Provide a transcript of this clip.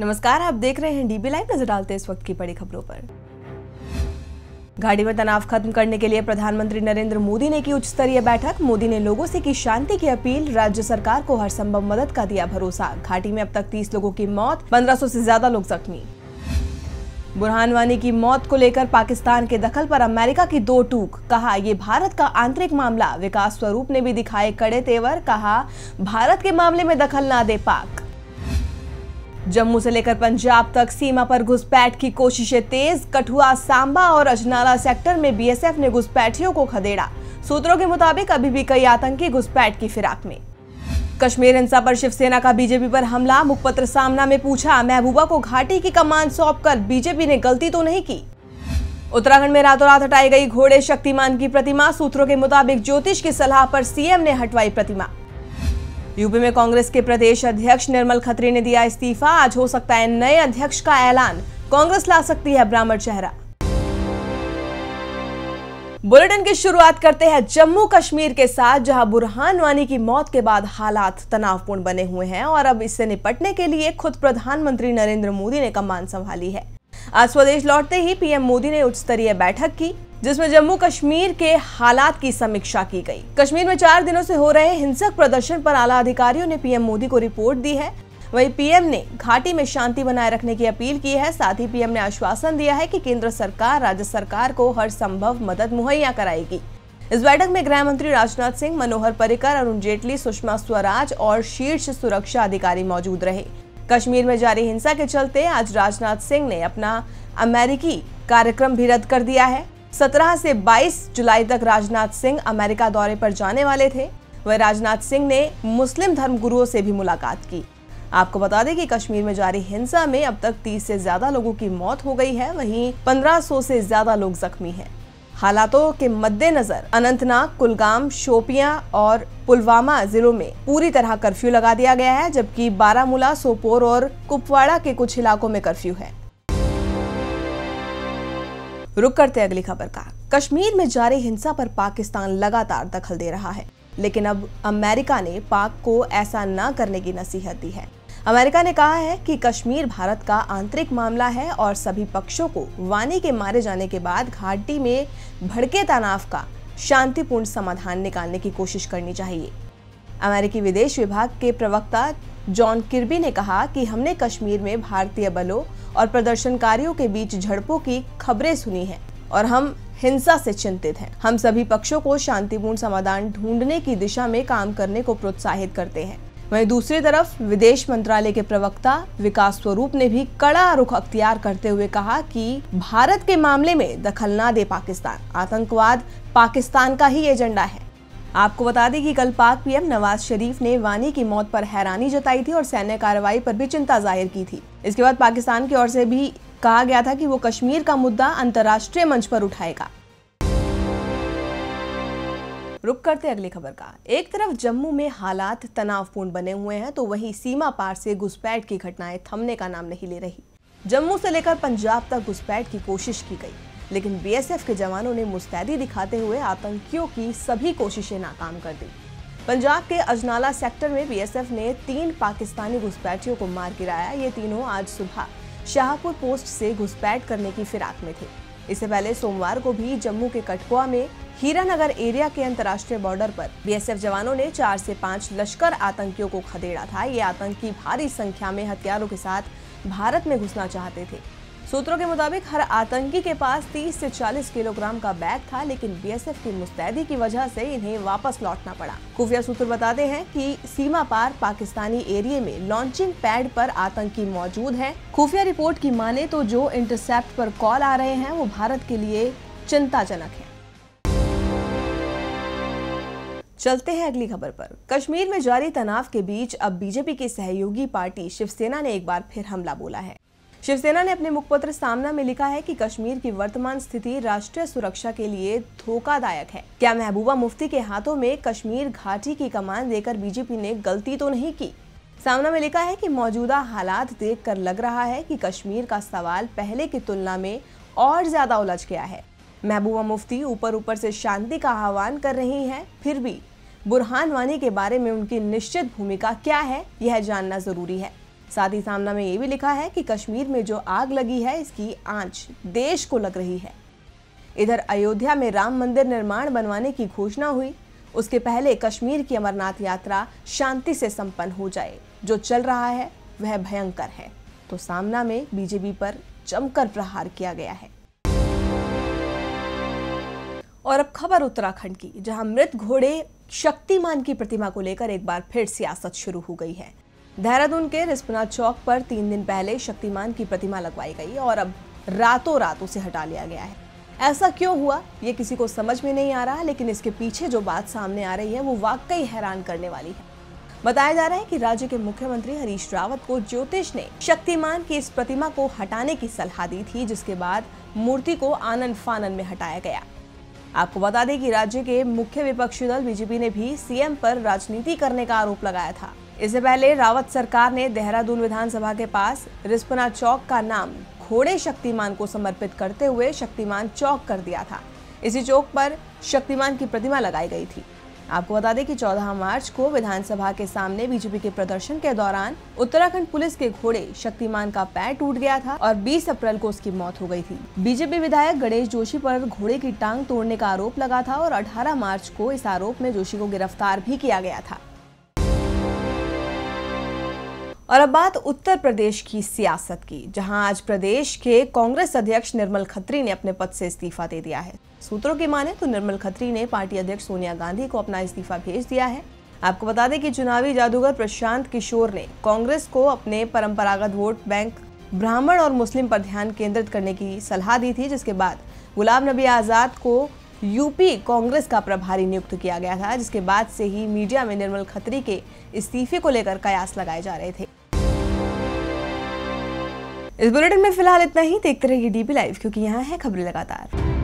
नमस्कार, आप देख रहे हैं डीबी लाइव नज़र डालते इस वक्त की बड़ी खबरों पर। घाटी में तनाव खत्म करने के लिए प्रधानमंत्री नरेंद्र मोदी ने की उच्च स्तरीय बैठक। मोदी ने लोगों से की शांति की अपील। राज्य सरकार को हर संभव मदद का दिया भरोसा। घाटी में अब तक 30 लोगों की मौत 1500 से ज़्यादा लोग जख्मी। बुरहान वानी की मौत को लेकर पाकिस्तान के दखल पर अमेरिका की दो टूक। कहा, ये भारत का आंतरिक मामला। विकास स्वरूप ने भी दिखाए कड़े तेवर। कहा, भारत के मामले में दखल ना दे पाक। जम्मू से लेकर पंजाब तक सीमा पर घुसपैठ की कोशिशें तेज, कठुआ, सांबा और अजनाला सेक्टर में बीएसएफ ने घुसपैठियों को खदेड़ा। सूत्रों के मुताबिक, अभी भी कई आतंकी घुसपैठ की फिराक में। कश्मीर हिंसा पर शिवसेना का बीजेपी पर हमला, मुखपत्र सामना में पूछा, महबूबा को घाटी की कमान सौंपकर बीजेपी ने गलती तो नहीं की? उत्तराखंड में रातों रात हटाई गई घोड़े शक्तिमान की प्रतिमा, सूत्रों के मुताबिक ज्योतिष की सलाह पर सीएम ने हटवाई प्रतिमा। यूपी में कांग्रेस के प्रदेश अध्यक्ष निर्मल खत्री ने दिया इस्तीफा। आज हो सकता है नए अध्यक्ष का ऐलान। कांग्रेस ला सकती है ब्राह्मण चेहरा। बुलेटिन की शुरुआत करते हैं जम्मू कश्मीर के साथ, जहाँ बुरहान वानी की मौत के बाद हालात तनावपूर्ण बने हुए हैं और अब इससे निपटने के लिए खुद प्रधानमंत्री नरेंद्र मोदी ने कमान संभाली है। आज स्वदेश लौटते ही पीएम मोदी ने उच्च स्तरीय बैठक की, जिसमें जम्मू कश्मीर के हालात की समीक्षा की गई। कश्मीर में चार दिनों से हो रहे हिंसक प्रदर्शन पर आला अधिकारियों ने पीएम मोदी को रिपोर्ट दी है। वहीं पीएम ने घाटी में शांति बनाए रखने की अपील की है। साथ ही पीएम ने आश्वासन दिया है कि केंद्र सरकार, राज्य सरकार को हर संभव मदद मुहैया कराएगी। इस बैठक में गृह मंत्री राजनाथ सिंह, मनोहर पर्रिकर, अरुण जेटली, सुषमा स्वराज और शीर्ष सुरक्षा अधिकारी मौजूद रहे। कश्मीर में जारी हिंसा के चलते आज राजनाथ सिंह ने अपना अमेरिकी कार्यक्रम भी रद्द कर दिया है। 17 से 22 जुलाई तक राजनाथ सिंह अमेरिका दौरे पर जाने वाले थे। वह राजनाथ सिंह ने मुस्लिम धर्मगुरुओं से भी मुलाकात की। आपको बता दें कि कश्मीर में जारी हिंसा में अब तक 30 से ज़्यादा लोगों की मौत हो गई है। वहीं 1500 से ज़्यादा लोग जख्मी हैं। हालातों के मद्देनजर अनंतनाग, कुलगाम, शोपियाँ और पुलवामा जिलों में पूरी तरह कर्फ्यू लगा दिया गया है, जबकि बारामूला, सोपोर और कुपवाड़ा के कुछ इलाकों में कर्फ्यू है। रुक करते अगली खबर का। कश्मीर में जारी हिंसा पर पाकिस्तान लगातार दखल दे रहा है, लेकिन अब अमेरिका ने पाक को ऐसा न करने की नसीहत दी है। अमेरिका ने कहा है कि कश्मीर भारत का आंतरिक मामला है और सभी पक्षों को वानी के मारे जाने के बाद घाटी में भड़के तनाव का शांतिपूर्ण समाधान निकालने की कोशिश करनी चाहिए। अमेरिकी विदेश विभाग के प्रवक्ता जॉन किर्बी ने कहा कि हमने कश्मीर में भारतीय बलों और प्रदर्शनकारियों के बीच झड़पों की खबरें सुनी हैं और हम हिंसा से चिंतित हैं। हम सभी पक्षों को शांतिपूर्ण समाधान ढूँढने की दिशा में काम करने को प्रोत्साहित करते हैं। वहीं दूसरी तरफ़ विदेश मंत्रालय के प्रवक्ता विकास स्वरूप ने भी कड़ा रुख अख्तियार करते हुए कहा कि भारत के मामले में दखल ना दे पाकिस्तान। आतंकवाद पाकिस्तान का ही एजेंडा है। आपको बता दें कि कल पाक पीएम नवाज़ शरीफ ने वानी की मौत पर हैरानी जताई थी और सैन्य कार्रवाई पर भी चिंता ज़ाहिर की थी। इसके बाद पाकिस्तान की ओर से भी कहा गया था कि वो कश्मीर का मुद्दा अंतर्राष्ट्रीय मंच पर उठाएगा। रुक करते अगली खबर का। एक तरफ़ जम्मू में हालात तनावपूर्ण बने हुए हैं तो वहीं सीमा पार से घुसपैठ की घटनाएँ थमने का नाम नहीं ले रही। जम्मू से लेकर पंजाब तक घुसपैठ की कोशिश की गई, लेकिन बीएसएफ के जवानों ने मुस्तैदी दिखाते हुए आतंकियों की सभी कोशिशें नाकाम कर दी। पंजाब के अजनाला सेक्टर में बीएसएफ ने तीन पाकिस्तानी घुसपैठियों को मार गिराया। ये तीनों आज सुबह शाहपुर पोस्ट से घुसपैठ करने की फिराक में थे। इससे पहले सोमवार को भी जम्मू के कठुआ में हीरानगर एरिया के अंतर्राष्ट्रीय बॉर्डर पर बीएसएफ जवानों ने चार से पाँच लश्कर आतंकियों को खदेड़ा था। ये आतंकी भारी संख्या में हथियारों के साथ भारत में घुसना चाहते थे। सूत्रों के मुताबिक, हर आतंकी के पास 30 से 40 किलोग्राम का बैग था, लेकिन बीएसएफ की मुस्तैदी की वजह से इन्हें वापस लौटना पड़ा। खुफिया सूत्र बताते हैं कि सीमा पार पाकिस्तानी एरिया में लॉन्चिंग पैड पर आतंकी मौजूद हैं। खुफिया रिपोर्ट की माने तो जो इंटरसेप्ट पर कॉल आ रहे हैं, वो भारत के लिए चिंताजनक है। चलते हैं अगली खबर पर। कश्मीर में जारी तनाव के बीच अब बीजेपी की सहयोगी पार्टी शिवसेना ने एक बार फिर हमला बोला है। शिवसेना ने अपने मुखपत्र सामना में लिखा है कि कश्मीर की वर्तमान स्थिति राष्ट्रीय सुरक्षा के लिए धोखादायक है। क्या महबूबा मुफ्ती के हाथों में कश्मीर घाटी की कमान देकर बीजेपी ने गलती तो नहीं की? सामना में लिखा है कि मौजूदा हालात देखकर लग रहा है कि कश्मीर का सवाल पहले की तुलना में और ज़्यादा उलझ गया है। महबूबा मुफ्ती ऊपर ऊपर से शांति का आह्वान कर रही हैं, फिर भी बुरहान वानी के बारे में उनकी निश्चित भूमिका क्या है, यह जानना ज़रूरी है। साथ ही सामना में ये भी लिखा है कि कश्मीर में जो आग लगी है, इसकी आँच देश को लग रही है। इधर अयोध्या में राम मंदिर निर्माण बनवाने की घोषणा हुई, उसके पहले कश्मीर की अमरनाथ यात्रा शांति से संपन्न हो जाए, जो चल रहा है, वह भयंकर है। तो सामना में बीजेपी पर जमकर प्रहार किया गया है। और अब खबर उत्तराखंड की, जहाँ मृत घोड़े शक्तिमान की प्रतिमा को लेकर एक बार फिर सियासत शुरू हो गई है। देहरादून के रिस्पना चौक पर तीन दिन पहले शक्तिमान की प्रतिमा लगवाई गई और अब रातों रात उसे हटा लिया गया है। ऐसा क्यों हुआ, ये किसी को समझ में नहीं आ रहा, लेकिन इसके पीछे जो बात सामने आ रही है, वो वाकई हैरान करने वाली है। बताया जा रहा है कि राज्य के मुख्यमंत्री हरीश रावत को ज्योतिष ने शक्तिमान की इस प्रतिमा को हटाने की सलाह दी थी, जिसके बाद मूर्ति को आनंद फानन में हटाया गया। आपको बता दें कि राज्य के मुख्य विपक्षी दल बीजेपी ने भी सीएम पर राजनीति करने का आरोप लगाया था। इससे पहले रावत सरकार ने देहरादून विधानसभा के पास रिस्पना चौक का नाम घोड़े शक्तिमान को समर्पित करते हुए शक्तिमान चौक कर दिया था। इसी चौक पर शक्तिमान की प्रतिमा लगाई गई थी। आपको बता दें कि 14 मार्च को विधानसभा के सामने बीजेपी के प्रदर्शन के दौरान उत्तराखंड पुलिस के घोड़े शक्तिमान का पैर टूट गया था और 20 अप्रैल को उसकी मौत हो गई थी। बीजेपी विधायक गणेश जोशी पर घोड़े की टांग तोड़ने का आरोप लगा था और 18 मार्च को इस आरोप में जोशी को गिरफ़्तार भी किया गया था। और अब बात उत्तर प्रदेश की सियासत की, जहाँ आज प्रदेश के कांग्रेस अध्यक्ष निर्मल खत्री ने अपने पद से इस्तीफा दे दिया है। सूत्रों की माने तो निर्मल खत्री ने पार्टी अध्यक्ष सोनिया गांधी को अपना इस्तीफा भेज दिया है। आपको बता दें कि चुनावी जादूगर प्रशांत किशोर ने कांग्रेस को अपने परंपरागत वोट बैंक, ब्राह्मण और मुस्लिम पर ध्यान केंद्रित करने की सलाह दी थी, जिसके बाद गुलाम नबी आज़ाद को यूपी कांग्रेस का प्रभारी नियुक्त किया गया था, जिसके बाद से ही मीडिया में निर्मल खत्री के इस्तीफे को लेकर कयास लगाए जा रहे थे। इस बुलेटिन में फ़िलहाल इतना ही। देखते रहिए डीपी लाइव क्योंकि यहाँ है खबरें लगातार।